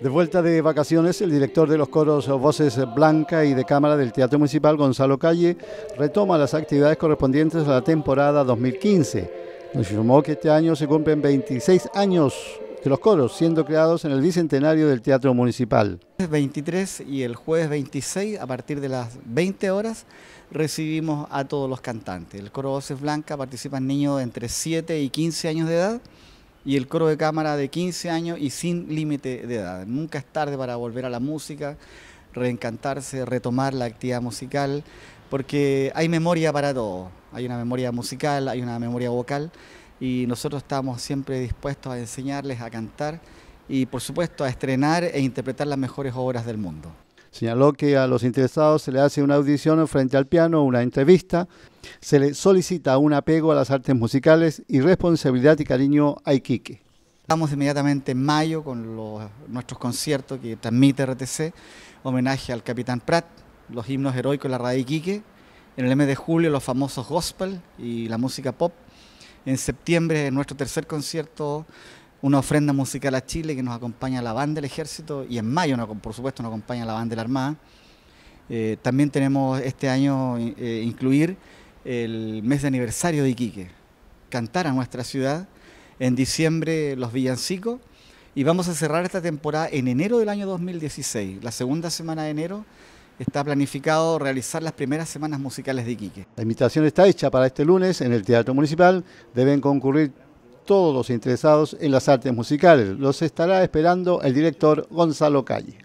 De vuelta de vacaciones, el director de los coros Voces Blanca y de Cámara del Teatro Municipal, Gonzalo Calle, retoma las actividades correspondientes a la temporada 2015. Nos informó que este año se cumplen 26 años de los coros, siendo creados en el bicentenario del Teatro Municipal. El 23 y el jueves 26, a partir de las 20 horas, recibimos a todos los cantantes. El coro Voces Blanca participan niños entre 7 y 15 años de edad y el coro de cámara de 15 años y sin límite de edad. Nunca es tarde para volver a la música, reencantarse, retomar la actividad musical, porque hay memoria para todo. Hay una memoria musical, hay una memoria vocal y nosotros estamos siempre dispuestos a enseñarles a cantar y por supuesto a estrenar e interpretar las mejores obras del mundo. Señaló que a los interesados se le hace una audición frente al piano, una entrevista, se le solicita un apego a las artes musicales y responsabilidad y cariño a Iquique. Estamos inmediatamente en mayo con nuestros conciertos que transmite RTC, homenaje al Capitán Pratt, los himnos heroicos de la radio Iquique, en el mes de julio los famosos gospel y la música pop, en septiembre nuestro tercer concierto una ofrenda musical a Chile que nos acompaña la banda del ejército y en mayo por supuesto nos acompaña la banda de la Armada. Eh, también tenemos este año eh, incluir el mes de aniversario de Iquique, cantar a nuestra ciudad, en diciembre los villancicos y vamos a cerrar esta temporada en enero del año 2016, la segunda semana de enero está planificado realizar las primeras semanas musicales de Iquique. La invitación está hecha para este lunes en el Teatro Municipal. Deben concurrir todos los interesados en las artes musicales. Los estará esperando el director Gonzalo Calle.